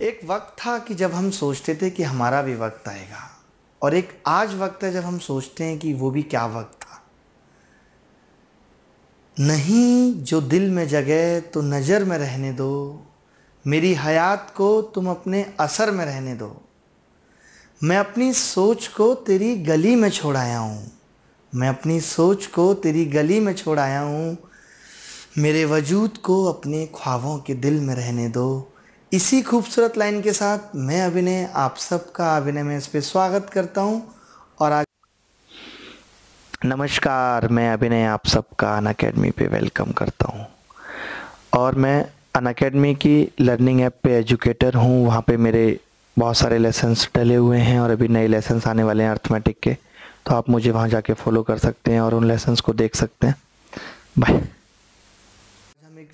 एक वक्त था कि जब हम सोचते थे कि हमारा भी वक्त आएगा, और एक आज वक्त है जब हम सोचते हैं कि वो भी क्या वक्त था। नहीं, जो दिल में जगह तो नज़र में रहने दो, मेरी हयात को तुम अपने असर में रहने दो। मैं अपनी सोच को तेरी गली में छोड़ आया हूँ, मैं अपनी सोच को तेरी गली में छोड़ आया हूँ। मेरे वजूद को अपने ख्वाबों के दिल में रहने दो इसी खूबसूरत लाइन के साथ मैं अभिनय, आप सबका अभिनय में इस पर स्वागत करता हूँ। और आज नमस्कार, मैं अभिनय, आप सबका अन अकेडमी पे वेलकम करता हूँ। और मैं अन अकेडमी की लर्निंग ऐप पे एजुकेटर हूँ। वहाँ पे मेरे बहुत सारे लेसन्स डले हुए हैं और अभी नए लेसन्स आने वाले हैं अर्थमेटिक के। तो आप मुझे वहाँ जाके फॉलो कर सकते हैं और उन लेसन्स को देख सकते हैं। बाय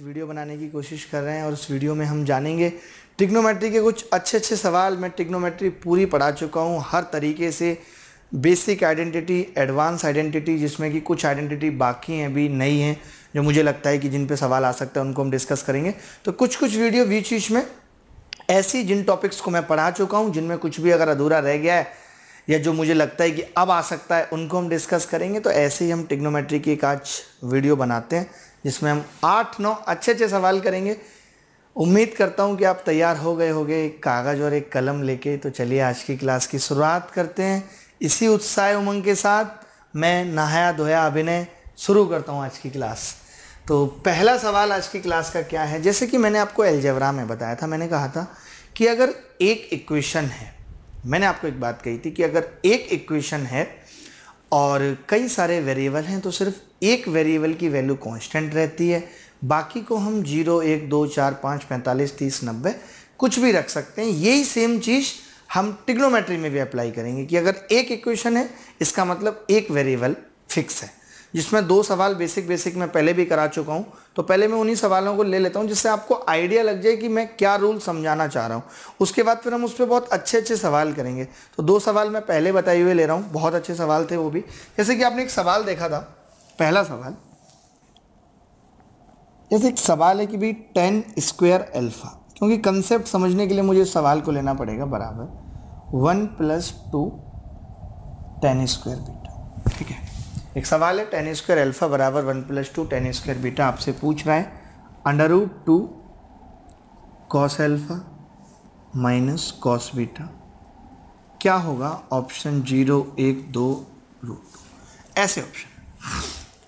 वीडियो बनाने की कोशिश कर रहे हैं और उस वीडियो में हम जानेंगे टिग्नोमेट्री के कुछ अच्छे अच्छे सवाल मैं टिग्नोमेट्री पूरी पढ़ा चुका हूँ। हर तरीके से बेसिक आइडेंटिटी, एडवांस आइडेंटिटी, जिसमें कि कुछ आइडेंटिटी बाकी हैं, अभी नई हैं, जो मुझे लगता है कि जिन पे सवाल आ सकता है, उनको हम डिस्कस करेंगे। तो कुछ कुछ वीडियो बीच बीच में ऐसी जिन टॉपिक्स को मैं पढ़ा चुका हूँ, जिनमें कुछ भी अगर अधूरा रह गया है, या जो मुझे लगता है कि अब आ सकता है, उनको हम डिस्कस करेंगे। तो ऐसे ही हम टिग्नोमेट्री की एक आज वीडियो बनाते हैं। जिसमें हम आठ, नौ अच्छे अच्छे सवाल करेंगे। उम्मीद करता हूँ कि आप तैयार हो गए होगे। एक कागज़ और एक कलम लेके। तो चलिए आज की क्लास की शुरुआत करते हैं। इसी उत्साह उमंग के साथ मैं नहाया धोया अभिनय शुरू करता हूँ आज की क्लास। तो पहला सवाल आज की क्लास का क्या है? जैसे कि मैंने आपको एलजेवरा में बताया था, मैंने कहा था कि अगर एक इक्वेशन है, मैंने आपको एक बात कही थी कि अगर एक इक्वेशन है और कई सारे वेरिएबल हैं तो सिर्फ़ एक वेरिएबल की वैल्यू कांस्टेंट रहती है। बाकी को हम ज़ीरो, एक, दो, चार, पाँच, पैंतालीस, तीस, नब्बे, कुछ भी रख सकते हैं। यही सेम चीज़ हम टिग्नोमेट्री में भी अप्लाई करेंगे कि अगर एक इक्वेशन है, इसका मतलब एक वेरिएबल फिक्स है। जिसमें दो सवाल बेसिक बेसिक मैं पहले भी करा चुका हूँ तो पहले मैं उन्हीं सवालों को ले लेता हूँ जिससे आपको आइडिया लग जाए कि मैं क्या रूल समझाना चाह रहा हूँ। उसके बाद फिर हम उस पर बहुत अच्छे अच्छे सवाल करेंगे। तो दो सवाल मैं पहले बताए हुए ले रहा हूँ, बहुत अच्छे सवाल थे वो भी। जैसे कि आपने एक सवाल देखा था पहला सवाल, जैसे एक सवाल है कि भाई टेन स्क्वेयर एल्फा क्योंकि कंसेप्ट समझने के लिए मुझे सवाल को लेना पड़ेगा, बराबर। One plus two tan square beta, ठीक है? एक सवाल है, टेन स्क्वायर एल्फा बराबर one plus two tan square beta आपसे पूछ रहा है। Under root two cos alpha minus cos beta, क्या होगा? ऑप्शन ज़ीरो, एक, दो, रूट। ऐसे ऑप्शन।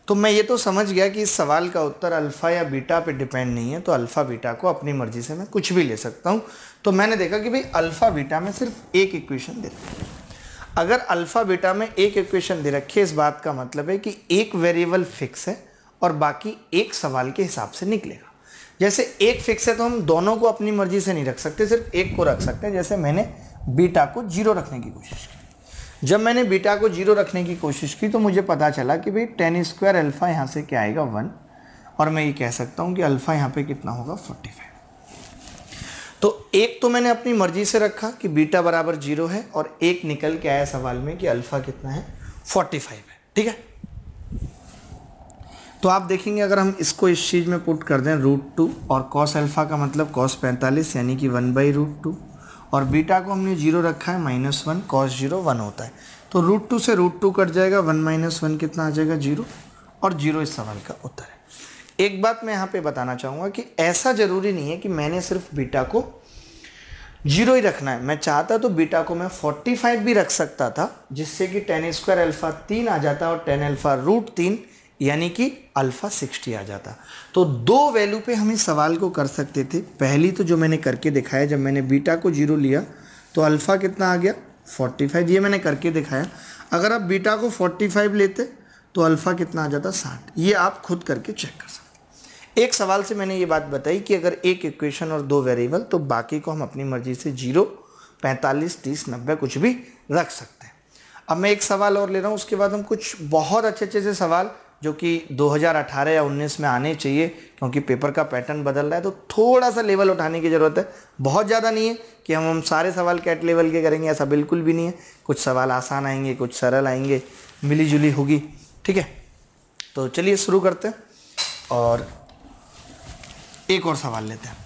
तो मैं ये तो समझ गया कि इस सवाल का उत्तर अल्फ़ा या बीटा पे डिपेंड नहीं है तो अल्फ़ा बीटा को अपनी मर्ज़ी से मैं कुछ भी ले सकता हूँ। तो मैंने देखा कि भाई अल्फ़ा बीटा में सिर्फ़ एक इक्वेशन दे रखी अगर अल्फ़ा बीटा में एक इक्वेशन दे रखी है, इस बात का मतलब है कि एक वेरिएबल फिक्स है और बाकी एक सवाल के हिसाब से निकलेगा। जैसे एक फिक्स है तो हम दोनों को अपनी मर्ज़ी से नहीं रख सकते, सिर्फ़ एक को रख सकते हैं, जैसे मैंने बीटा को ज़ीरो रखने की कोशिश की। जब मैंने बीटा को ज़ीरो रखने की कोशिश की तो मुझे पता चला कि भाई टेन स्क्वायर अल्फ़ा यहाँ से क्या आएगा? वन। और मैं ये कह सकता हूँ कि अल्फ़ा यहाँ पे कितना होगा? Forty five. तो एक तो मैंने अपनी मर्ज़ी से रखा कि बीटा बराबर ज़ीरो है और एक निकल के आया सवाल में कि अल्फ़ा कितना है? फोर्टी फाइव है। ठीक है? तो आप देखेंगे, अगर हम इसको इस चीज़ में पुट कर दें, रूट टू, और कॉस अल्फ़ा का मतलब कॉस पैंतालीस, यानी कि वन बाई रूट टू। और बीटा को हमने ज़ीरो रखा है minus one cos zero one होता है। तो रूट टू से रूट टू कट जाएगा वन माइनस वन कितना आ जाएगा? ज़ीरो और ज़ीरो इस सवाल का उत्तर है। एक बात मैं यहाँ पे बताना चाहूँगा कि ऐसा ज़रूरी नहीं है कि मैंने सिर्फ़ बीटा को ज़ीरो ही रखना है। मैं चाहता तो बीटा को मैं 45 भी रख सकता था, जिससे कि टेन स्क्वायर अल्फ़ा तीन आ जाता और टेन अल्फ़ा रूट तीन यानी कि अल्फ़ा सिक्सटी आ जाता। तो दो वैल्यू पे हम इस सवाल को कर सकते थे। पहली तो जो मैंने करके दिखाया, जब मैंने बीटा को ज़ीरो लिया तो अल्फ़ा कितना आ गया? 45 ये मैंने करके दिखाया। अगर आप बीटा को 45 लेते तो अल्फ़ा कितना आ जाता? साठ। ये आप खुद करके चेक कर सकते एक सवाल से मैंने ये बात बताई कि अगर एक इक्वेशन और दो वेरिएबल तो बाकी को हम अपनी मर्ज़ी से ज़ीरो, पैंतालीस, तीस, नब्बे, कुछ भी रख सकते हैं। अब मैं एक सवाल और ले रहा हूँ, उसके बाद हम कुछ बहुत अच्छे अच्छे से सवाल जो कि 2018 या 19 में आने चाहिए, क्योंकि पेपर का पैटर्न बदल रहा है तो थोड़ा सा लेवल उठाने की ज़रूरत है। बहुत ज़्यादा नहीं है कि हम हम सारे सवाल कैट लेवल के करेंगे, ऐसा बिल्कुल भी नहीं है। कुछ सवाल आसान आएँगे, कुछ सरल आएँगे मिली जुली होगी, ठीक है? तो चलिए शुरू करते हैं और एक और सवाल लेते हैं।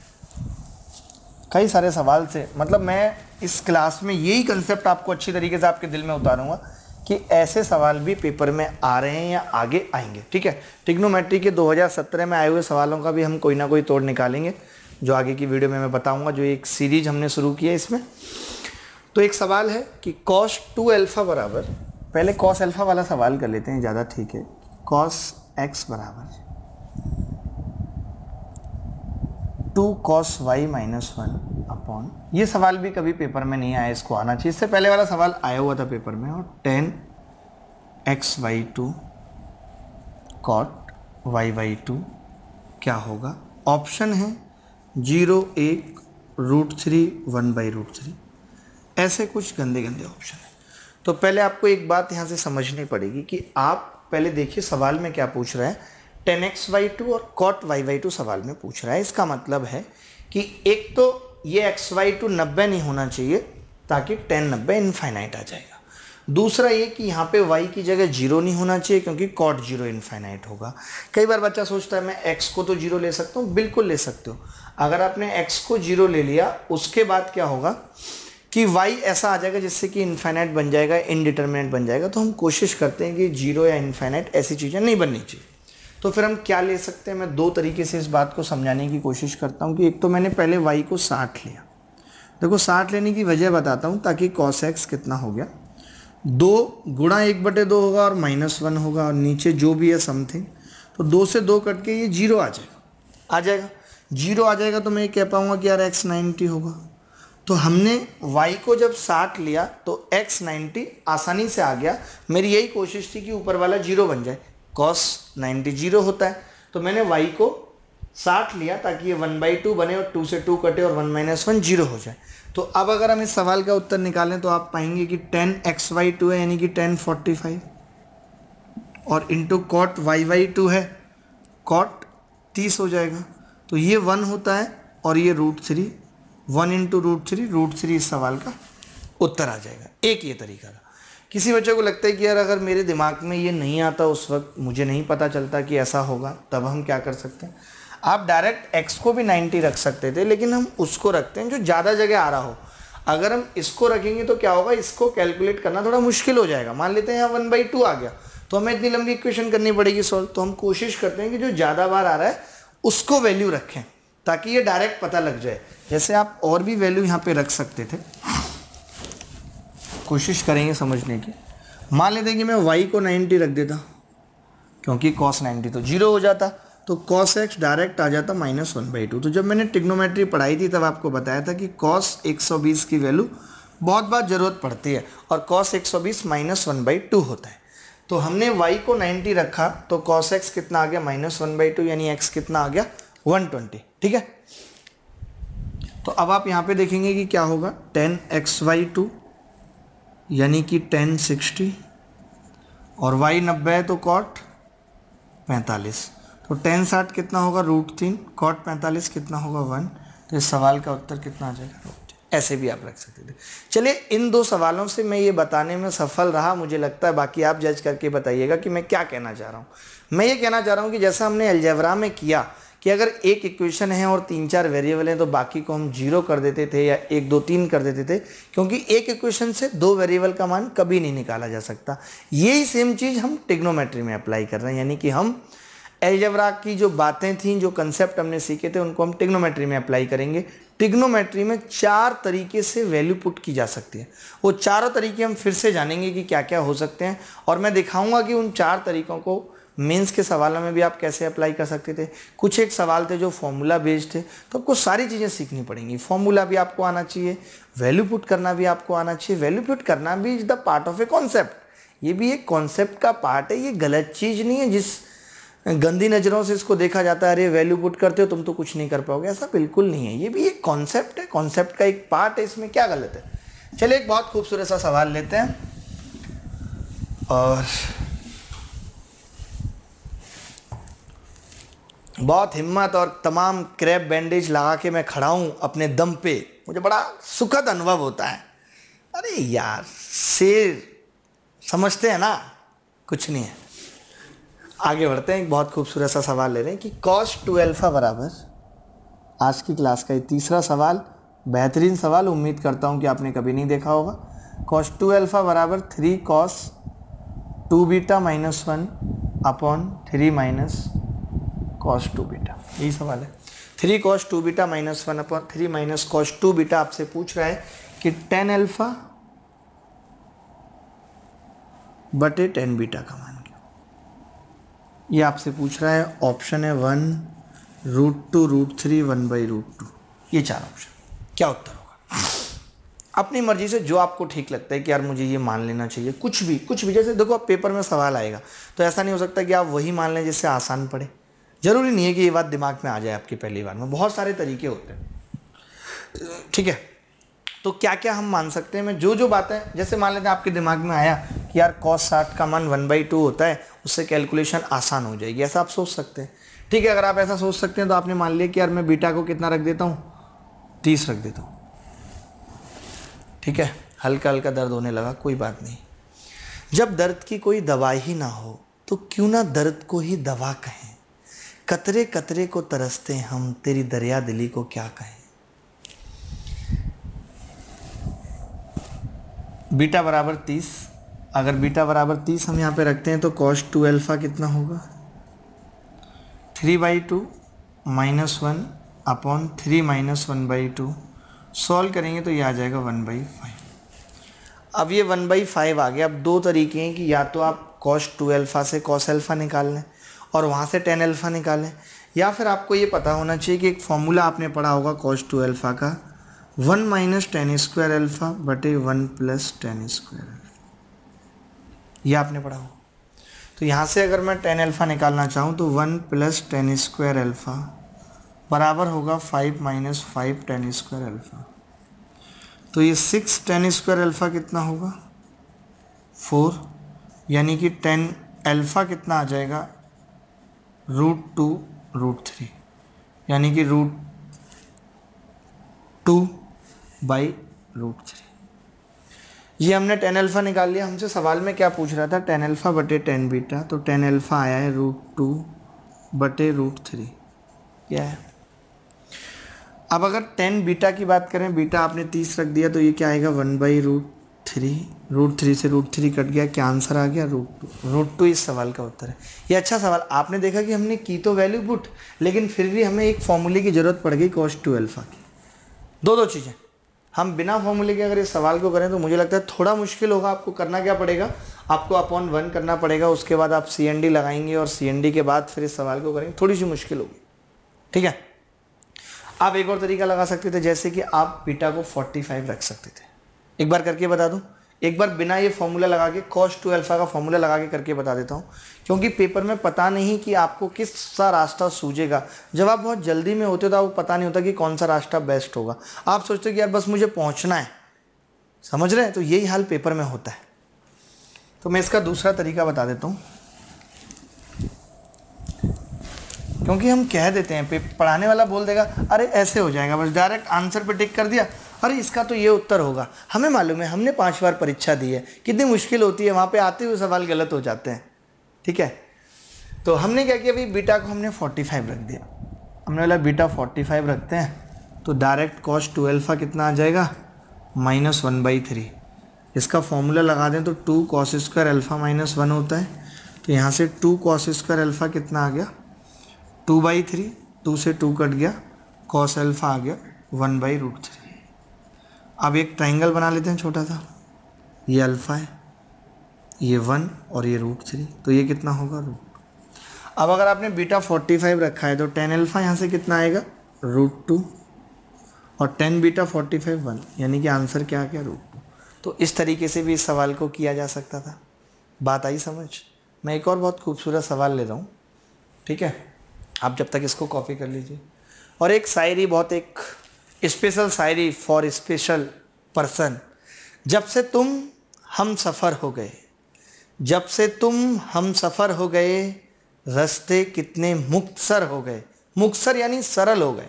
कई सारे सवाल से मतलब मैं इस क्लास में यही कंसेप्ट आपको अच्छी तरीके से आपके दिल में उतारूँगा कि ऐसे सवाल भी पेपर में आ रहे हैं या आगे आएँगे। ठीक है? टिग्नोमेट्री के 2017 में आए हुए सवालों का भी हम कोई ना कोई तोड़ निकालेंगे, जो आगे की वीडियो में मैं बताऊँगा, जो एक सीरीज़ हमने शुरू की है इसमें। तो एक सवाल है कि कॉस टू एल्फ़ा बराबर, पहले कॉस एल्फ़ा वाला सवाल कर लेते हैं, ज़्यादा ठीक है। कॉस एक्स बराबर। Two cos y minus one upon ये सवाल भी कभी पेपर में नहीं आया, इसको आना चाहिए। इससे पहले वाला सवाल आया हुआ था पेपर में, और tan x y two cot y y two क्या होगा? ऑप्शन है ज़ीरो एक root three one by root three ऐसे कुछ गंदे गंदे ऑप्शन है। तो पहले आपको एक बात यहाँ से समझनी पड़ेगी कि आप पहले देखिए सवाल में क्या पूछ रहा है। टेन एक्स वाई टू और कॉट वाई वाई टू सवाल में पूछ रहा है। इसका मतलब है कि एक तो ये एक्स वाई टू नब्बे नहीं होना चाहिए, ताकि टेन नब्बे इनफाइनाइट आ जाएगा। दूसरा ये कि यहाँ पे y की जगह ज़ीरो नहीं होना चाहिए, क्योंकि कॉट ज़ीरो इनफाइनाइट होगा। कई बार बच्चा सोचता है, मैं x को तो ज़ीरो ले सकता हूँ? बिल्कुल ले सकते हो। अगर आपने x को ज़ीरो ले लिया, उसके बाद क्या होगा कि y ऐसा आ जाएगा जिससे कि इनफाइनाइट बन जाएगा इनडिटर्मिनेट बन जाएगा। तो हम कोशिश करते हैं कि ज़ीरो या इनफाइनाइट ऐसी चीज़ें नहीं बननी चाहिए। तो फिर हम क्या ले सकते हैं? मैं दो तरीके से इस बात को समझाने की कोशिश करता हूँ कि एक तो मैंने पहले वाई को साठ लिया। देखो, साठ लेने की वजह बताता हूँ ताकि कॉस एक्स कितना हो गया। दो गुणा एक बटे दो होगा और माइनस वन होगा और नीचे जो भी है समथिंग तो दो से दो कट के ये ज़ीरो आ जाएगा। आ जाएगा। ज़ीरो आ जाएगा तो मैं ये कह पाऊँगा कि यार एक्स नाइन्टी होगा। तो हमने y को जब साठ लिया तो x नाइन्टी आसानी से आ गया। मेरी यही कोशिश थी कि ऊपर वाला ज़ीरो बन जाए। कॉस नाइन्टी ज़ीरो होता है। तो मैंने वाई को साठ लिया ताकि ये वन बाई टू बने और टू से टू कटे और वन माइनस वन ज़ीरो हो जाए। तो अब अगर हम इस सवाल का उत्तर निकालें तो आप पाएँगे कि टेन एक्स वाई टू है, यानी कि टेन फोर्टी फाइव और into cot y y two है कॉट तीस हो जाएगा। तो ये वन होता है और ये root three one into root three root three इस सवाल का उत्तर आ जाएगा। एक ये तरीका था। किसी बच्चे को लगता है कि यार, अगर मेरे दिमाग में ये नहीं आता उस वक्त, मुझे नहीं पता चलता कि ऐसा होगा, तब हम क्या कर सकते हैं? आप डायरेक्ट एक्स को भी 90 रख सकते थे, लेकिन हम उसको रखते हैं जो ज़्यादा जगह आ रहा हो। अगर हम इसको रखेंगे तो क्या होगा? इसको कैलकुलेट करना थोड़ा मुश्किल हो जाएगा। मान लेते हैं यहाँ वन बाई टू आ गया तो हमें इतनी लंबी इक्वेशन करनी पड़ेगी सॉल्व तो हम कोशिश करते हैं कि जो ज़्यादा बार आ रहा है, उसको वैल्यू रखें, ताकि ये डायरेक्ट पता लग जाए। जैसे आप और भी वैल्यू यहाँ पे रख सकते थे। कोशिश करेंगे समझने की। मान लेते कि मैं वाई को 90 रख देता, क्योंकि कॉस 90 तो ज़ीरो हो जाता तो कॉस एक्स डायरेक्ट आ जाता माइनस वन बाई टू तो जब मैंने टिग्नोमेट्री पढ़ाई थी, तब आपको बताया था कि कॉस 120 की वैल्यू बहुत बार ज़रूरत पड़ती है, और cos 120 minus one by two होता है। तो हमने y को 90 रखा तो कॉस एक्स कितना आ गया? माइनस वन बाई टू यानी x कितना आ गया? 120 ठीक है? तो अब आप यहाँ पे देखेंगे कि क्या होगा? टेन एक्स वाई टू यानी कि टेन सिक्सटी और वाई नब्बे है तो कॉट पैंतालीस। तो टेन साठ कितना होगा? रूट तीन। कॉट पैंतालीस कितना होगा? वन तो इस सवाल का उत्तर कितना आ जाएगा? रूट ऐसे भी आप रख सकते थे। चलिए, इन दो सवालों से मैं ये बताने में सफल रहा। मुझे लगता है बाकी आप जज करके बताइएगा कि मैं क्या कहना चाह रहा हूँ। मैं ये कहना चाह रहा हूँ कि जैसा हमने अलजेवरा में किया कि अगर एक इक्वेशन है और तीन चार वेरिएबल हैं तो बाकी को हम ज़ीरो कर देते थे या एक दो तीन कर देते थे, क्योंकि एक इक्वेशन से दो वेरिएबल का मान कभी नहीं निकाला जा सकता। यही सेम चीज़ हम टिग्नोमेट्री में अप्लाई कर रहे हैं, यानी कि हम एल्जबरा की जो बातें थी, जो कंसेप्ट हमने सीखे थे, उनको हम टिग्नोमेट्री में अप्लाई करेंगे। टिग्नोमेट्री में चार तरीके से वैल्यू पुट की जा सकती है। वो चारों तरीके हम फिर से जानेंगे कि क्या क्या हो सकते हैं। और मैं दिखाऊँगा कि उन चार तरीकों को मेंस के सवालों में भी आप कैसे अप्लाई कर सकते थे? कुछ एक सवाल थे जो फॉर्मूला बेस्ड थे तो आपको सारी चीज़ें सीखनी पड़ेंगी। फॉर्मूला भी आपको आना चाहिए वैल्यू पुट करना भी आपको आना चाहिए। वैल्यू पुट करना भी is the part of a concept ये भी एक कॉन्सेप्ट का पार्ट है, ये गलत चीज़ नहीं है जिस गंदी नज़रों से इसको देखा जाता है, अरे वैल्यू पुट करते हो, तुम तो कुछ नहीं कर पाओगे। ऐसा बिल्कुल नहीं है। ये भी एक कॉन्सेप्ट है कॉन्सेप्ट का एक पार्ट है, इसमें क्या गलत है? चलिए एक बहुत खूबसूरत सा सवाल लेते हैं। और बहुत हिम्मत और तमाम क्रैप बैंडेज लगा के मैं खड़ा हूँ अपने दम पे। मुझे बड़ा सुखद अनुभव होता है। अरे यार, शेर, समझते हैं ना? कुछ नहीं है। आगे बढ़ते हैं, एक बहुत खूबसूरत सा सवाल ले रहे हैं कि कॉस टू एल्फा बराबर? आज की क्लास का ये तीसरा सवाल, बेहतरीन सवाल, उम्मीद करता हूँ कि आपने कभी नहीं देखा होगा। कॉस टू एल्फा बराबर three cos two beta minus one upon three minus cos two beta यही सवाल है। Three cos two beta minus one upon three minus cos two beta आपसे पूछ रहा है कि टेन एल्फा बटे टेन बीटा का मान क्या ये आपसे पूछ रहा है ऑप्शन है one root two root three one by root two ये चार ऑप्शन क्या उत्तर होगा? अपनी मर्ज़ी से जो आपको ठीक लगता है कि यार मुझे ये मान लेना चाहिए, कुछ भी कुछ भी। जैसे देखो आप पेपर में सवाल आएगा तो ऐसा नहीं हो सकता कि आप वही मान लें जिससे आसान पड़े। ज़रूरी नहीं है कि ये बात दिमाग में आ जाए आपकी पहली बार में। बहुत सारे तरीके होते हैं। ठीक है? तो क्या क्या हम मान सकते हैं? मैं जो जो बातें, जैसे मान लेते हैं आपके दिमाग में आया कि यार कॉस साठ का मान वन बाई टू होता है, उससे कैलकुलेशन आसान हो जाएगी। ऐसा आप सोच सकते हैं। ठीक है, अगर आप ऐसा सोच सकते हैं तो आपने मान लिया कि यार मैं बीटा को कितना रख देता हूँ? तीस रख देता हूँ। ठीक है? हल्का हल्का दर्द होने लगा, कोई बात नहीं। जब दर्द की कोई दवा ही ना हो तो क्यों ना दर्द को ही दवा कहें? कतरे कतरे को तरसते हम, तेरी दरिया दिली को क्या कहें? बीटा बराबर तीस। अगर बीटा बराबर तीस हम यहाँ पे रखते हैं तो कॉस टू एल्फ़ा कितना होगा? Three by two minus one upon three minus one by two solve करेंगे तो ये आ जाएगा वन बाई फाइव अब ये वन बाई फाइव आ गया। अब दो तरीके हैं कि या तो आप कॉस टू एल्फ़ा से कॉस एल्फ़ा निकाल लें और वहाँ से टेन एल्फ़ा निकालें। या फिर आपको ये पता होना चाहिए कि एक फॉर्मूला आपने पढ़ा होगा कॉस टू एल्फ़ा का। One minus tan square alpha बटे वन प्लस टेन स्क्वायर ये आपने पढ़ा हो तो यहाँ से अगर मैं टेन अल्फ़ा निकालना चाहूँ तो one plus tan square alpha बराबर होगा five minus five tan square alpha तो ये सिक्स टेन स्क्वायर अल्फ़ा कितना होगा? फोर यानी कि टेन अल्फ़ा कितना आ जाएगा? रूट टू रूट थ्री यानी कि root two by root three ये हमने टेन अल्फ़ा निकाल लिया। हमसे सवाल में क्या पूछ रहा था? टेन अल्फ़ा बटे टेन बीटा तो टेन अल्फ़ा आया है रूट टू बटे रूट थ्री क्या है? अब अगर टेन बीटा की बात करें बीटा आपने तीस रख दिया तो ये क्या आएगा? One by root three root three से रूट थ्री कट गया, क्या आंसर आ गया? रूट टू रूट टू इस सवाल का उत्तर है। ये अच्छा सवाल, आपने देखा कि हमने की तो वैल्यू पुट लेकिन फिर भी हमें एक फॉर्मूले की ज़रूरत पड़ गई कॉस्ट टू अल्फ़ा की। दो दो चीज़ें। हम बिना फॉर्मूले के अगर इस सवाल को करें तो मुझे लगता है थोड़ा मुश्किल होगा आपको करना क्या पड़ेगा। आपको अपॉन वन करना पड़ेगा, उसके बाद आप सी एन डी लगाएँगे और सी एन डी के बाद फिर इस सवाल को करेंगे थोड़ी सी मुश्किल होगी। ठीक है? आप एक और तरीका लगा सकते थे, जैसे कि आप बीटा को 45 रख सकते थे। एक बार करके बता दूँ। एक बार बिना ये फॉर्मूला लगा के कॉस टू अल्फ़ा का फॉर्मूला लगा के करके बता देता हूँ। क्योंकि पेपर में पता नहीं कि आपको किस सा रास्ता सूझेगा। जब आप बहुत जल्दी में होते हो तो आपको पता नहीं होता कि कौन सा रास्ता बेस्ट होगा। आप सोचते हो कि यार बस मुझे पहुँचना है। समझ रहे हैं? तो यही हाल पेपर में होता है। तो मैं इसका दूसरा तरीका बता देता हूँ। क्योंकि हम कह देते हैं पढ़ाने वाला बोल देगा, अरे ऐसे हो जाएगा। बस डायरेक्ट आंसर पे टिक कर दिया। अरे, इसका तो ये उत्तर होगा। हमें मालूम है, हमने पाँच बार परीक्षा दी है। कितनी मुश्किल होती है, वहाँ पे आते हुए सवाल गलत हो जाते हैं। ठीक है? तो हमने क्या किया भाई बीटा को हमने 45 रख दिया। हमने बोला, बीटा 45 रखते हैं तो डायरेक्ट कॉस्ट ट्वेल्फा कितना आ जाएगा? Minus one by three. इसका फॉर्मूला लगा दें तो two cos square alpha minus one होता है। तो यहाँ से टू कॉस स्क्वायर अल्फ़ा कितना आ गया? टू बाई थ्री, टू से टू कट गया, कॉस अल्फ़ा आ गया वन बाई रूट थ्री। अब एक ट्राइंगल बना लेते हैं छोटा सा। ये अल्फ़ा है, ये वन और ये रूट थ्री तो ये कितना होगा रूट अब अगर आपने बीटा फोर्टी फाइव रखा है तो टेन अल्फ़ा यहाँ से कितना आएगा? रूट टू और tan beta forty five one यानी कि आंसर क्या गया? रूट टू तो इस तरीके से भी इस सवाल को किया जा सकता था। बात आई समझ? मैं एक और बहुत खूबसूरत सवाल ले रहा हूँ। ठीक है? आप जब तक इसको कॉपी कर लीजिए। और एक शायरी, बहुत एक स्पेशल शायरी फॉर स्पेशल पर्सन जब से तुम हम सफ़र हो गए, जब से तुम हम सफ़र हो गए, रास्ते कितने मुक्तसर हो गए। मुक्तसर यानी सरल हो गए।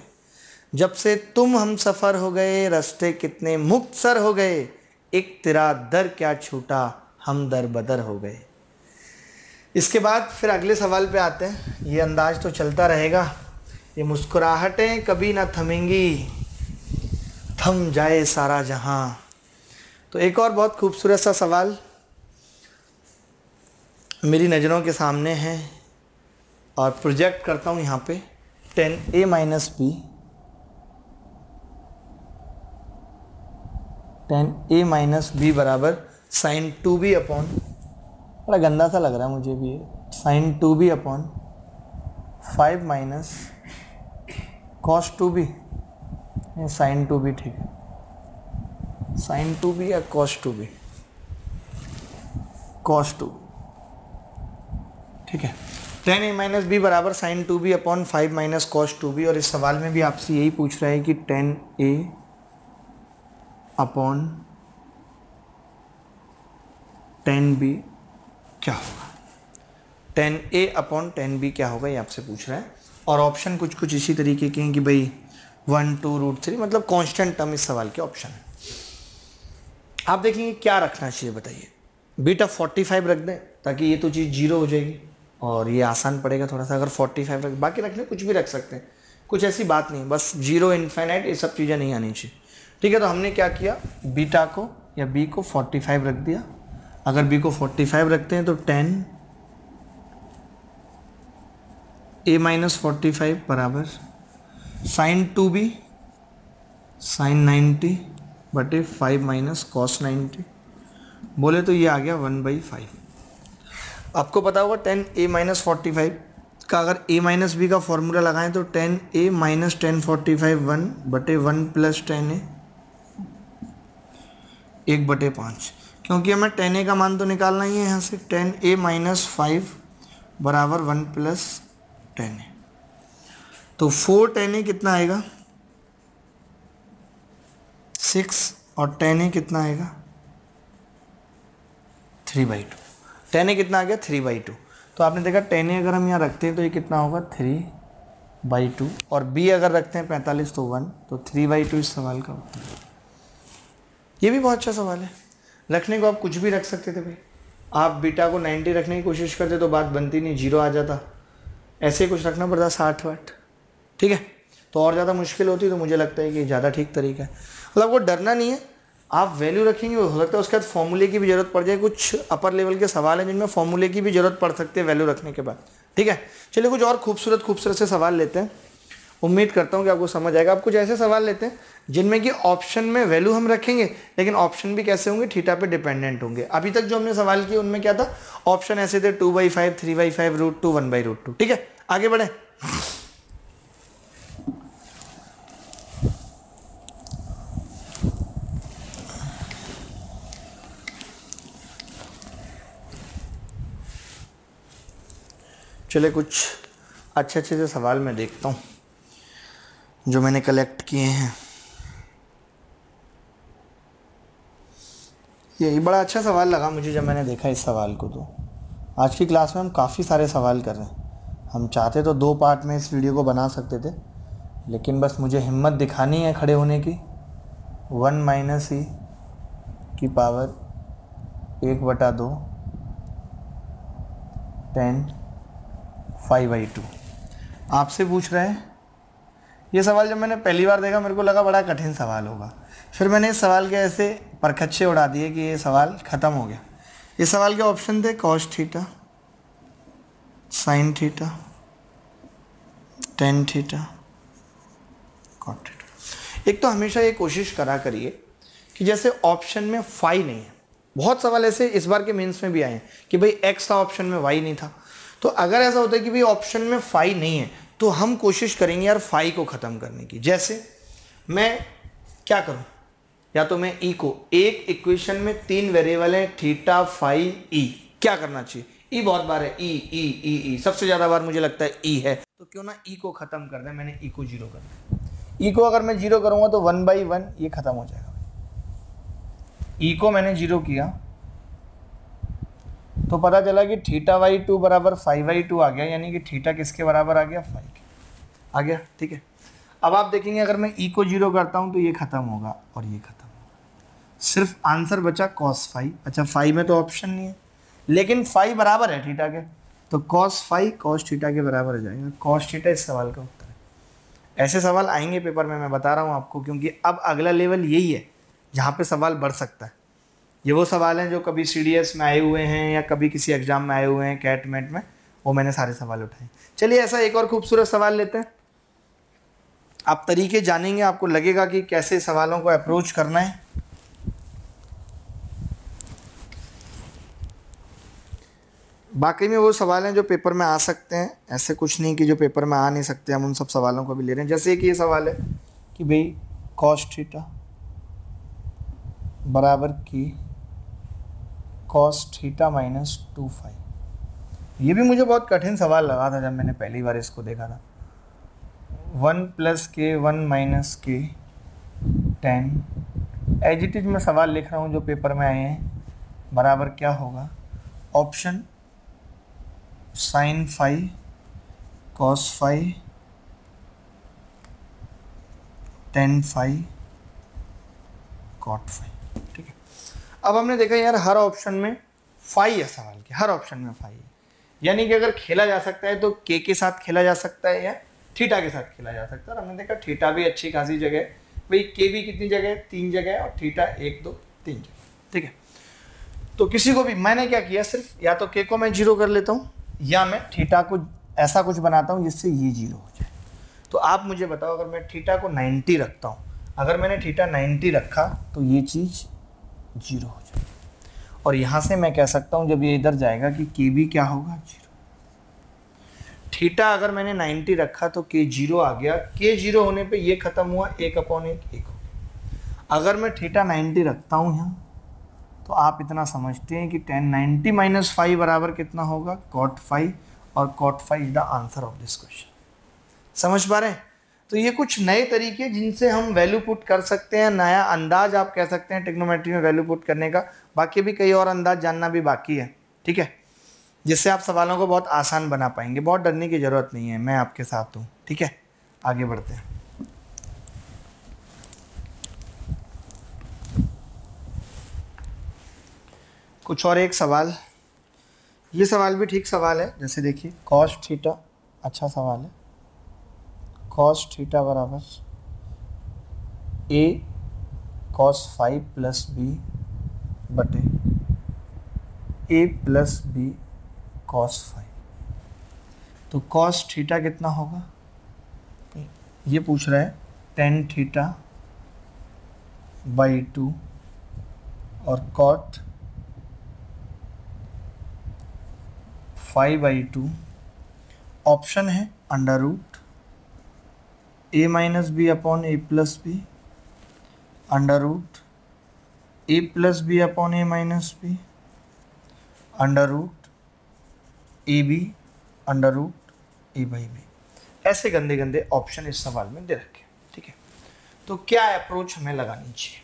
जब से तुम हम सफ़र हो गए, रास्ते कितने मुक्तसर हो गए, एक तेरा दर क्या छूटा, हम दर बदर हो गए। इसके बाद फिर अगले सवाल पे आते हैं। ये अंदाज तो चलता रहेगा। ये मुस्कुराहटें कभी ना थमेंगी। थम जाए सारा जहाँ। तो एक और बहुत खूबसूरत सा सवाल मेरी नज़रों के सामने है और प्रोजेक्ट करता हूँ यहाँ पे tan A minus B. Tan A minus B बराबर साइन टू बी अपॉन, बड़ा गंदा सा लग रहा है मुझे भी sine two B upon five minus cos two B. Sine two B ठीक है। साइन टू बी या cos two B cos two ठीक है। टेन ए माइनस बी बराबर sine two B upon five minus cos two B और इस सवाल में भी आपसे यही पूछ रहा है कि tan A upon tan B क्या होगा? Tan A upon tan B क्या होगा, ये आपसे पूछ रहा है। और ऑप्शन कुछ कुछ इसी तरीके के हैं कि भाई वन, टू, रूट, थ्री मतलब कांस्टेंट टर्म इस सवाल के ऑप्शन है। आप देखेंगे क्या रखना चाहिए बताइए। बीटा फोर्टी फाइव रख दें, ताकि ये तो चीज़ ज़ीरो हो जाएगी, और ये आसान पड़ेगा थोड़ा सा अगर फोर्टी फाइव रख, बाकी रखने कुछ भी रख सकते हैं। कुछ ऐसी बात नहीं बस ज़ीरो इन्फाइनाइट ये सब चीज़ें नहीं आनी चाहिए। ठीक है तो हमने क्या किया? बीटा को, या बी को 45 रख दिया। अगर बी को 45 रखते हैं तो tan A minus forty five बराबर sine two B, sine ninety बटे फाइव माइनस कॉस नाइन्टी बोले तो ये आ गया वन बाई फाइव। आपको पता होगा tan A minus forty five का अगर ए माइनस बी का फॉर्मूला लगाएँ तो tan A minus ten forty five one बटे वन प्लस टेन ए, एक बटे पाँच। क्योंकि हमें टेन ए का मान तो निकालना ही है यहाँ से। टेन ए माइनस फाइव बराबर वन प्लस टेन ए। तो फोर टेन ए कितना आएगा? सिक्स और टेन ए कितना आएगा? Three by two. Tan A कितना आ गया? Three by two. तो आपने देखा टेन ए अगर हम यहाँ रखते हैं तो ये कितना होगा? Three by two. और बी अगर रखते हैं पैंतालीस तो वन। तो थ्री बाई टू इस सवाल का उत्तर है। ये भी बहुत अच्छा सवाल है। रखने को आप कुछ भी रख सकते थे भाई। आप बीटा को 90 रखने की कोशिश करते तो बात बनती नहीं, ज़ीरो आ जाता। ऐसे कुछ रखना पड़ता, साठ वाट ठीक है? तो और ज़्यादा मुश्किल होती तो मुझे लगता है कि ज़्यादा ठीक तरीका है। मतलब आपको डरना नहीं है। आप वैल्यू रखेंगे, हो सकता है उसके बाद फॉर्मूले की भी ज़रूरत पड़ जाए। कुछ अपर लेवल के सवाल हैं जिनमें फॉर्मूले की भी ज़रूरत पड़ सकती है वैल्यू रखने के बाद। ठीक है? चलिए कुछ और खूबसूरत खूबसूरत से सवाल लेते हैं। उम्मीद करता हूँ कि आपको समझ आएगा। आप कुछ ऐसे सवाल लेते हैं जिनमें कि ऑप्शन में वैल्यू हम रखेंगे, लेकिन ऑप्शन भी कैसे होंगे? थीटा पे डिपेंडेंट होंगे। अभी तक जो हमने सवाल किए उनमें क्या था? ऑप्शन ऐसे थे two by five three by five root two one by root two ठीक है? आगे बढ़े। चले कुछ अच्छे अच्छे से सवाल मैं देखता हूँ, जो मैंने कलेक्ट किए हैं। ये बड़ा अच्छा सवाल लगा मुझे जब मैंने देखा इस सवाल को तो। आज की क्लास में हम काफ़ी सारे सवाल कर रहे हैं। हम चाहते तो दो पार्ट में इस वीडियो को बना सकते थे, लेकिन बस मुझे हिम्मत दिखानी है खड़े होने की। वन माइनस ई की पावर एक बटा दो टेन फाइव बाई टू। आपसे पूछ रहे हैं, ये सवाल जब मैंने पहली बार देखा, मेरे को लगा बड़ा कठिन सवाल होगा। फिर मैंने इस सवाल के ऐसे परखच्चे उड़ा दिए कि ये सवाल ख़त्म हो गया। इस सवाल के ऑप्शन थे cos theta sine theta tan theta cot theta. एक तो हमेशा ये कोशिश करा करिए कि जैसे ऑप्शन में फाई नहीं है। बहुत सवाल ऐसे इस बार के मीन्स में भी आए हैं कि भाई एक्स था ऑप्शन में वाई नहीं था। तो अगर ऐसा होता है कि भाई ऑप्शन में फाई नहीं है तो हम कोशिश करेंगे यार फाई को ख़त्म करने की। जैसे मैं क्या करूँ? या तो मैं ई e को, एक इक्वेशन में तीन वेरिएबल है थीटा फाई ई क्या करना चाहिए? ई e बहुत बार है। ई ई ई ई सबसे ज़्यादा बार मुझे लगता है ई e है। तो क्यों ना ई को ख़त्म कर दें? मैंने ई को ज़ीरो कर दिया। ई को अगर मैं ज़ीरो करूँगा तो वन बाई वन ये ख़त्म हो जाएगा। ई को मैंने ज़ीरो किया। तो पता चला कि थीटा वाई टू बराबर फाइव वाई टू आ गया, यानी कि थीटा किसके बराबर आ गया? फाइव के। आ गया, ठीक है? अब आप देखेंगे, अगर मैं ई को ज़ीरो करता हूँ तो ये ख़त्म होगा और ये ख़त्म होगा। सिर्फ़ आंसर बचा कॉस फाइव। अच्छा फाइव में तो ऑप्शन नहीं है। लेकिन फाइव बराबर है थीटा के। तो कॉस फाइव कॉस थीटा के बराबर हो जाएगा। कॉस थीटा इस सवाल का उत्तर है। ऐसे सवाल आएँगे पेपर में, मैं बता रहा हूँ आपको, क्योंकि अब अगला लेवल यही है, जहाँ पे सवाल बढ़ सकता है। ये वो सवाल हैं जो कभी सीडीएस में आए हुए हैं या कभी किसी एग्ज़ाम में आए हुए हैं कैट मेट में, वो मैंने सारे सवाल उठाए। चलिए ऐसा एक और खूबसूरत सवाल लेते हैं। आप तरीके जानेंगे, आपको लगेगा कि कैसे सवालों को अप्रोच करना है। बाकी में वो सवाल हैं जो पेपर में आ सकते हैं। ऐसे कुछ नहीं कि जो पेपर में आ नहीं सकते, हम उन सब सवालों को भी ले रहे हैं। जैसे कि ये सवाल है कि भाई कॉस थीटा बराबर की cos theta minus two five ये भी मुझे बहुत कठिन सवाल लगा था जब मैंने पहली बार इसको देखा था। One plus K one minus K tan as it is मैं सवाल लिख रहा हूँ जो पेपर में आए हैं। बराबर क्या होगा? Option sine five cos five tan five cot five अब हमने देखा यार, हर ऑप्शन में फाइव है सवाल के, हर ऑप्शन में फाइव है। यानी कि अगर खेला जा सकता है तो के के साथ खेला जा सकता है या थीटा के साथ खेला जा सकता है। और हमने देखा थीटा भी अच्छी खासी जगह है। भाई के भी कितनी जगह है? तीन जगह और थीटा एक, दो, तीन जगह ठीक है? तो किसी को भी, मैंने क्या किया, सिर्फ़ या तो के को मैं ज़ीरो कर लेता हूँ, या मैं थीटा को ऐसा कुछ बनाता हूँ जिससे ये ज़ीरो हो जाए। तो आप मुझे बताओ, अगर मैं थीटा को 90 रखता हूँ, अगर मैंने थीटा 90 रखा तो ये चीज़ ज़ीरो हो जाए और यहाँ से मैं कह सकता हूँ, जब ये इधर जाएगा कि के भी क्या होगा? ज़ीरो। थीटा अगर मैंने 90 रखा तो के ज़ीरो आ गया। के ज़ीरो होने पे ये ख़त्म हुआ, एक अपॉन एक एक हो अगर मैं थीटा 90 रखता हूँ यहाँ तो आप इतना समझते हैं कि टेन नाइन्टी माइनस फाइव बराबर कितना होगा? कॉट फाइव और cot five is the answer of this question समझ पा रहे हैं? तो ये कुछ नए तरीके जिनसे हम वैल्यू पुट कर सकते हैं, नया अंदाज आप कह सकते हैं टेक्नोमेट्री में वैल्यू पुट करने का। बाकी भी कई और अंदाज जानना भी बाकी है, ठीक है? जिससे आप सवालों को बहुत आसान बना पाएँगे। बहुत डरने की ज़रूरत नहीं है, मैं आपके साथ हूँ, ठीक है? आगे बढ़ते हैं। कुछ और एक सवाल। ये सवाल भी ठीक सवाल है, जैसे देखिए कॉस्ट थीटा अच्छा सवाल है। कॉस थीटा बराबर A cos five plus B बटे A plus B cos five तो कॉस थीटा कितना होगा? ये पूछ रहा है टेन थीटा बाई टू और cot five by two option है under root A minus B upon A plus B under root A plus B upon A minus B under root A B under root A by B ऐसे गंदे गंदे option इस सवाल में दे रखे ठीक है? तो क्या अप्रोच हमें लगानी चाहिए?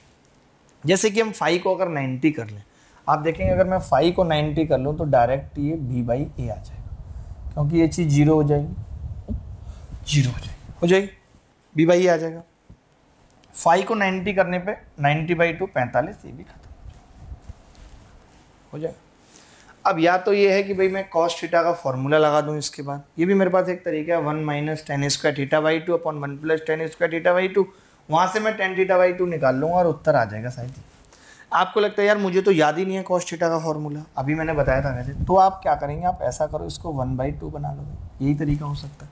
जैसे कि हम फाइव को अगर नाइन्टी कर लें, आप देखेंगे अगर मैं फाइव को नाइन्टी कर लूँ तो डायरेक्ट ये बी बाई ए आ जाएगा। क्योंकि ये चीज़ ज़ीरो हो जाएगी। ज़ीरो हो जाएगी। हो जाएगी। बी बाई आ जाएगा। फाइव को नाइन्टी करने पे नाइन्टी बाई टू पैंतालीस, ये भी खत्म। हो जाएगा। अब या तो ये है कि भाई मैं कॉस्ट थीटा का फॉर्मूला लगा दूँ इसके बाद। ये भी मेरे पास एक तरीका है one minus tan square theta by two upon one plus tan square theta by two वहाँ से मैं टेन थीटा बाई टू निकाल लूँगा और उत्तर आ जाएगा शायद। आपको लगता है, यार, मुझे तो याद ही नहीं है कॉस्ट थीटा का फॉर्मूला अभी मैंने बताया था वैसे। तो आप क्या करेंगे, आप ऐसा करो, इसको वन बाई टू बना लो। यही तरीका हो सकता है।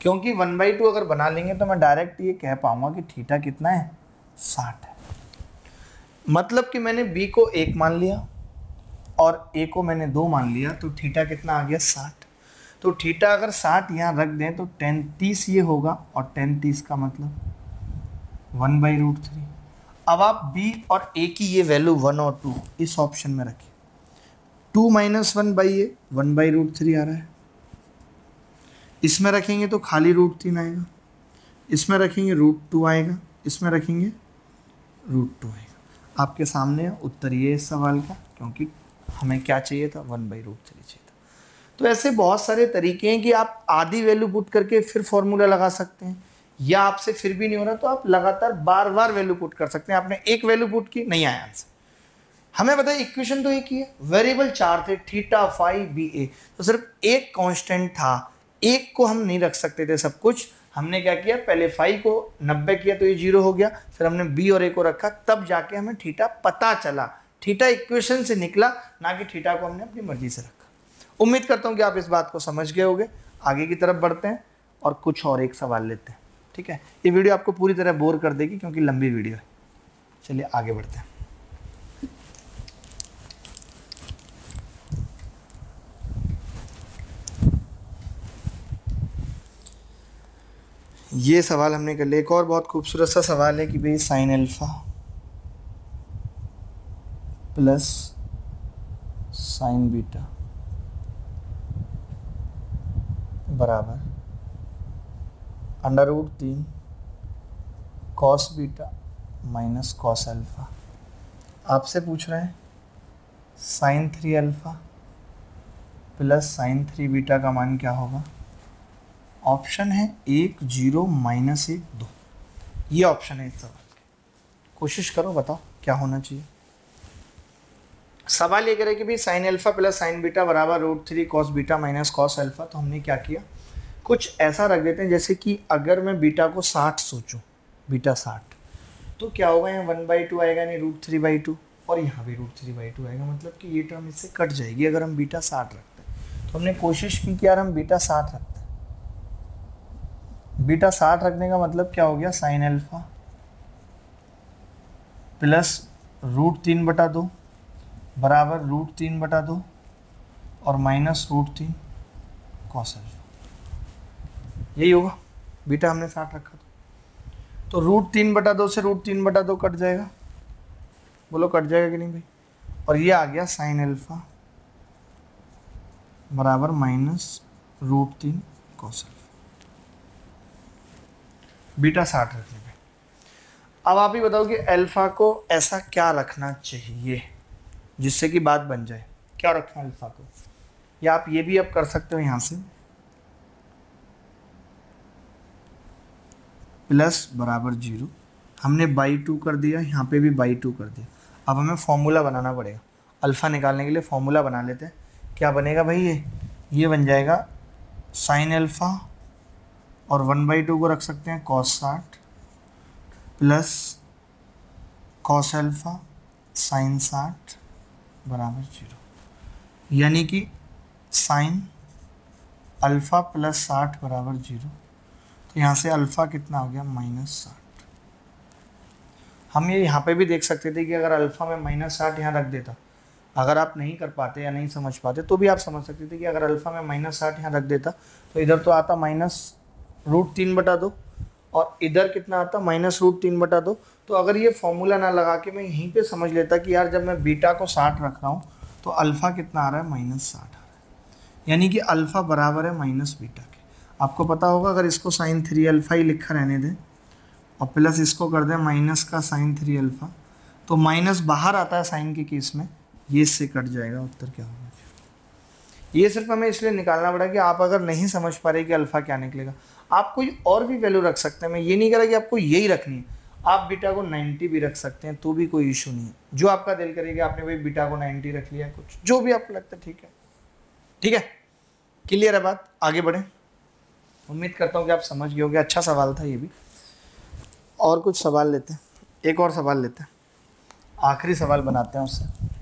क्योंकि वन बाई टू अगर बना लेंगे तो मैं डायरेक्ट ये कह पाऊँगा कि थीटा कितना है? साठ है। मतलब कि मैंने बी को एक मान लिया और ए को मैंने दो मान लिया तो थीटा कितना आ गया? साठ। तो थीटा अगर साठ यहाँ रख दें तो टेन तीस ये होगा और टेन तीस का मतलब वन बाई रूट थ्री। अब आप बी और ए की ये वैल्यू वन और टू इस ऑप्शन में रखिए two minus one by A, one by root three आ रहा है। इसमें रखेंगे तो खाली रूट तीन आएगा। इसमें रखेंगे रूट टू आएगा। इसमें रखेंगे रूट टू आएगा। आपके सामने उत्तर ये इस सवाल का, क्योंकि हमें क्या चाहिए था? वन बाई रूट थ्री चाहिए था। तो ऐसे बहुत सारे तरीके हैं कि आप आधी वैल्यू पुट करके फिर फॉर्मूला लगा सकते हैं। या आपसे फिर भी नहीं हो रहा तो आप लगातार बार बार वैल्यू पुट कर सकते हैं। आपने एक वैल्यू पुट की, नहीं आया आंसर हमें बताइए इक्वेशन तो एक ही है। वेरिएबल चार थे थीटा फाइव बी ए तो सिर्फ़ एक कांस्टेंट था। एक को हम नहीं रख सकते थे सब कुछ। हमने क्या किया? पहले फाइव को नब्बे किया तो ये ज़ीरो हो गया। फिर हमने बी और ए को रखा। तब जाके हमें थीटा पता चला। थीटा इक्वेशन से निकला, ना कि थीटा को हमने अपनी मर्ज़ी से रखा। उम्मीद करता हूँ कि आप इस बात को समझ गए होगे। आगे की तरफ़ बढ़ते हैं और कुछ और एक सवाल लेते हैं। ठीक है? ये वीडियो आपको पूरी तरह बोर कर देगी क्योंकि लंबी वीडियो है। चलिए आगे बढ़ते हैं। ये सवाल हमने कर लिया। एक और बहुत खूबसूरत सा सवाल है कि भाई sine alpha plus sine beta बराबर अंडर रूट तीन cos beta minus cos alpha आपसे पूछ रहे हैं sine three alpha plus sine three beta का मान क्या होगा? ऑप्शन है एक, ज़ीरो, माइनस एक, दो। ये ऑप्शन है इस सवाल कोशिश करो, बताओ, क्या होना चाहिए? सवाल ये करे कि भाई sine alpha plus sine beta बराबर root three cos beta minus cos alpha तो हमने क्या किया? कुछ ऐसा रख देते हैं, जैसे कि अगर मैं बीटा को साठ सोचूं बीटा साठ तो क्या होगा, यहाँ वन बाई टू आएगा, नहीं रूट थ्री बाई टू और यहाँ भी रूट थ्री बाई टू आएगा मतलब कि ये टर्म इससे कट जाएगी, अगर हम बीटा साठ रखते हैं। तो हमने कोशिश की कि यार हम बीटा साठ रखते हैं। बीटा साठ रखने का मतलब क्या हो गया? साइन अल्फ़ा प्लस रूट तीन बटा दो, बराबर रूट तीन बटा दो और माइनस रूट तीन कॉस अल्फ़ा यही होगा। बीटा हमने साठ रखा था। तो रूट तीन बटा दो से रूट तीन बटा दो कट जाएगा। बोलो कट जाएगा कि नहीं भाई? और ये आ गया साइन अल्फ़ा बराबर माइनस रूट तीन अल्फ़ा बीटा साठ रखने पे अब आप ही बताओ कि अल्फ़ा को ऐसा क्या रखना चाहिए, जिससे कि बात बन जाए? क्या रखें अल्फ़ा को? या आप ये भी अब कर सकते हो यहाँ से। प्लस बराबर ज़ीरो। हमने बाई टू कर दिया, यहाँ पे भी बाई टू कर दिया। अब हमें फॉर्मूला बनाना पड़ेगा। अल्फ़ा निकालने के लिए फॉर्मूला बना लेते हैं। क्या बनेगा भाई ये? ये बन जाएगा साइन अल्फ़ा और वन बाई टू को रख सकते हैं कॉस साठ प्लस कॉस अल्फ़ा साइन साठ बराबर ज़ीरो यानी कि साइन अल्फ़ा प्लस साठ बराबर ज़ीरो तो यहाँ से अल्फ़ा कितना हो गया? माइनस साठ। हम ये यहाँ पे भी देख सकते थे कि अगर अल्फ़ा में माइनस साठ यहाँ रख देता, अगर आप नहीं कर पाते या नहीं समझ पाते तो भी आप समझ सकते थे कि अगर अल्फ़ा में माइनस साठ यहाँ रख देता तो इधर तो आता माइनस रूट तीन बटा दो, और इधर कितना आता माइनस रूट तीन बटा दो। तो अगर ये फॉर्मूला ना लगा के मैं यहीं पे समझ लेता कि यार जब मैं बीटा को साठ रख रहा हूँ तो अल्फ़ा कितना आ रहा है माइनस साठ आ रहा है। यानी कि अल्फ़ा बराबर है माइनस बीटा के। आपको पता होगा, अगर इसको साइन थ्री अल्फ़ा ही लिखा रहने दें, और प्लस इसको कर दें माइनस का साइन थ्री अल्फ़ा तो माइनस बाहर आता है साइन के केस में, ये इससे कट जाएगा, उत्तर क्या होगा? ये सिर्फ़ हमें इसलिए निकालना पड़ा कि आप अगर नहीं समझ पा रहे कि अल्फ़ा क्या निकलेगा। आप कोई और भी वैल्यू रख सकते हैं। मैं ये नहीं कह रहा कि आपको यही रखनी है। आप बीटा को 90 भी रख सकते हैं तो भी कोई इशू नहीं है। जो आपका दिल करेगा, आपने भाई बीटा को 90 रख लिया, कुछ जो भी आपको लगता है, ठीक है। ठीक है? क्लियर है बात? आगे बढ़ें। उम्मीद करता हूँ कि आप समझ गए होंगे। अच्छा सवाल था ये भी। और कुछ सवाल लेते हैं। एक और सवाल लेते हैं। आखिरी सवाल बनाते हैं उससे।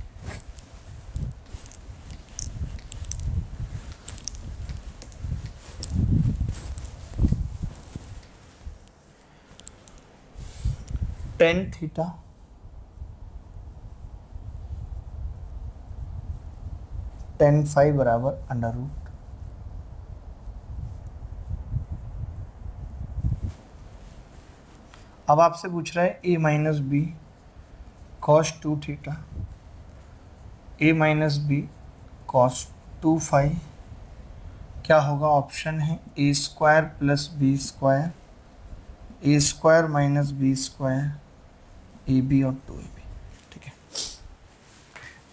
टेन थीटा टेन फाइव बराबर अंडर रूट अब आपसे पूछ रहा है A minus B cos two theta A minus B cos two five क्या होगा? ऑप्शन है A square plus B square A square minus B square A B और टू ए बी ठीक है।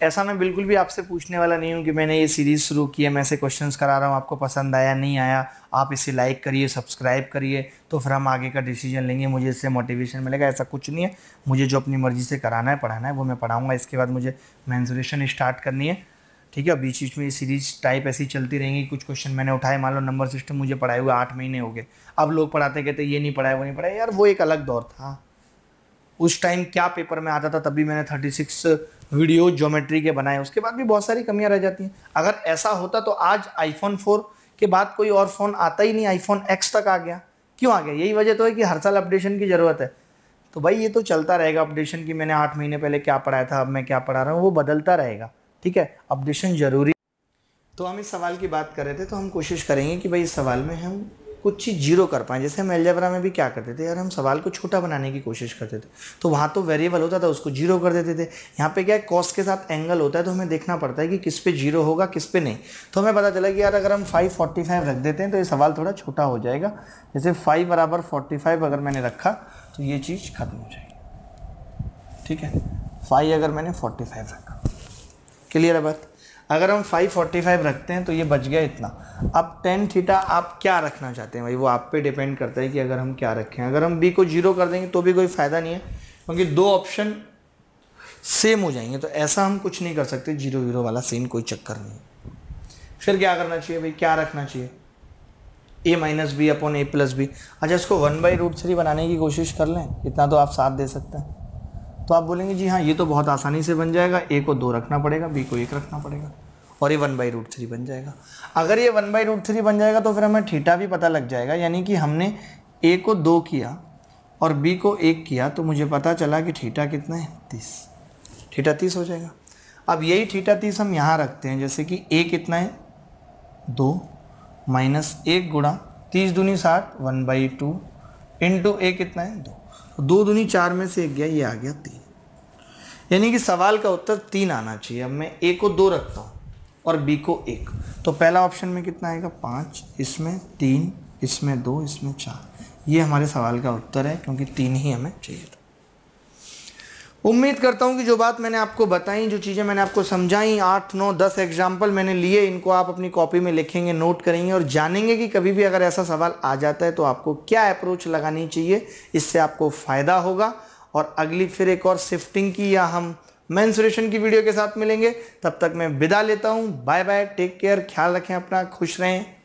ऐसा मैं बिल्कुल भी आपसे पूछने वाला नहीं हूँ कि मैंने ये सीरीज़ शुरू की है, मैं ऐसे क्वेश्चन करा रहा हूँ, आपको पसंद आया, नहीं आया, आप इसे लाइक करिए सब्सक्राइब करिए तो फिर हम आगे का डिसीज़न लेंगे, मुझे इससे मोटिवेशन मिलेगा, ऐसा कुछ नहीं है। मुझे जो अपनी मर्ज़ी से कराना है, पढ़ाना है, वो मैं पढ़ाऊँगा, इसके बाद मुझे मैंसुरेशन स्टार्ट करनी है। ठीक है बीच बीच में ये सीरीज़ टाइप ऐसी चलती रहेंगी, कुछ क्वेश्चन मैंने उठाए, मान लो नंबर सिस्टम मुझे पढ़ाए हुए आठ महीने हो गए। अब लोग पढ़ाते कहते ये नहीं पढ़ाए वो नहीं पढ़ाए यार, वो एक अलग दौर था। उस टाइम क्या पेपर में आता था तभी मैंने थर्टी सिक्स वीडियो ज्योमेट्री के बनाए। उसके बाद भी बहुत सारी कमियाँ रह जाती हैं। अगर ऐसा होता तो आज आईफोन फोर के बाद कोई और फ़ोन आता ही नहीं आईफोन एक्स तक आ गया। क्यों आ गया? यही वजह तो है कि हर साल अपडेशन की ज़रूरत है। तो भाई ये तो चलता रहेगा अपडेशन की मैंने आठ महीने पहले क्या पढ़ाया था, अब मैं क्या पढ़ा रहा हूँ, वो बदलता रहेगा। ठीक है? अपडेशन ज़रूरी तो हम इस सवाल की बात कर रहे थे तो हम कोशिश करेंगे कि भाई इस सवाल में हम कुछ चीज़ ज़ीरो कर पाएँ। जैसे हम एल्जेब्रा में भी क्या करते थे, यार हम सवाल को छोटा बनाने की कोशिश करते थे तो वहाँ तो वेरिएबल होता था, उसको ज़ीरो कर देते थे। यहाँ पे क्या है कॉस के साथ एंगल होता है तो हमें देखना पड़ता है कि किस पे ज़ीरो होगा, किस पे नहीं। तो हमें पता चला कि यार अगर हम फाइव फोर्टी फाइव रख देते हैं तो ये सवाल थोड़ा छोटा हो जाएगा। जैसे फाइव बराबर फोर्टी फाइव अगर मैंने रखा तो ये चीज़ खत्म हो जाएगी। ठीक है? फाइव अगर मैंने फोर्टी फाइव रखा। क्लियर है बात? अगर हम 545 रखते हैं तो ये बच गया इतना। अब टेन थीटा आप क्या रखना चाहते हैं भाई? वो आप पे डिपेंड करता है कि अगर हम क्या रखें। अगर हम बी को ज़ीरो कर देंगे तो भी कोई फ़ायदा नहीं है, क्योंकि दो ऑप्शन सेम हो जाएँगे। तो ऐसा हम कुछ नहीं कर सकते। ज़ीरो ज़ीरो वाला सीन कोई चक्कर नहीं फिर क्या करना चाहिए भाई? क्या रखना चाहिए? A minus B upon A plus B अच्छा इसको वन बाई रूट थ्री बनाने की कोशिश कर लें। इतना तो आप साथ दे सकते हैं। तो आप बोलेंगे, जी हाँ ये तो बहुत आसानी से बन जाएगा। ए को दो रखना पड़ेगा बी को एक रखना पड़ेगा। और ये वन बाई रूट थ्री बन जाएगा। अगर ये वन बाई रूट थ्री बन जाएगा तो फिर हमें ठीटा भी पता लग जाएगा, यानी कि हमने ए को दो किया और बी को एक किया तो मुझे पता चला कि ठीटा कितना है? तीस। ठीटा तीस हो जाएगा। अब यही ठीटा तीस हम यहाँ रखते हैं, जैसे कि ए कितना है? दो। माइनस एक गुणा तीस दूनी साठ, one by two into A कितना है? दो। दो दूनी चार में से एक गया, ये आ गया तीन। यानी कि सवाल का उत्तर तीन आना चाहिए। अब मैं ए को दो रखता हूँ। और बी को एक। तो पहला ऑप्शन में कितना आएगा? पाँच। इसमें तीन, इसमें दो, इसमें चार। ये हमारे सवाल का उत्तर है, क्योंकि तीन ही हमें चाहिए था। उम्मीद करता हूँ कि जो बात मैंने आपको बताई, जो चीज़ें मैंने आपको समझाई, आठ, नौ, दस एग्ज़ाम्पल मैंने लिए, इनको आप अपनी कॉपी में लिखेंगे नोट करेंगे और जानेंगे कि कभी भी अगर ऐसा सवाल आ जाता है तो आपको क्या अप्रोच लगानी चाहिए, इससे आपको फ़ायदा होगा। और अगली फिर एक और शिफ्टिंग की या हम मेंसुरेशन की वीडियो के साथ मिलेंगे। तब तक मैं विदा लेता हूँ। बाय बाय टेक केयर ख्याल रखें अपना, खुश रहें।